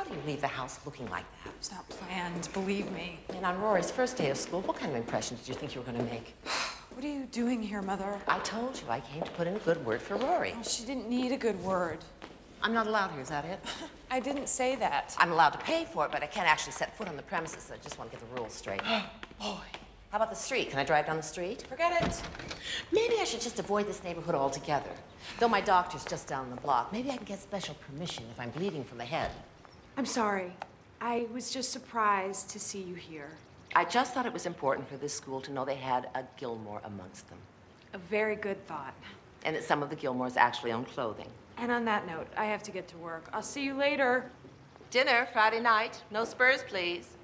How do you leave the house looking like that? It's not planned, believe me. And on Rory's first day of school, what kind of impression did you think you were going to make? What are you doing here, Mother? I told you I came to put in a good word for Rory. Oh, she didn't need a good word. I'm not allowed here, is that it? I didn't say that. I'm allowed to pay for it, but I can't actually set foot on the premises, so I just want to get the rules straight. Boy, How about the street? Can I drive down the street? forget it. Maybe I should just avoid this neighborhood altogether. Though my doctor's just down the block, maybe I can get special permission if I'm bleeding from the head. I'm sorry. I was just surprised to see you here. I just thought it was important for this school to know they had a Gilmore amongst them, A very good thought. and that some of the Gilmores actually own clothing. And on that note, I have to get to work. I'll see you later. Dinner Friday night. No spurs, please.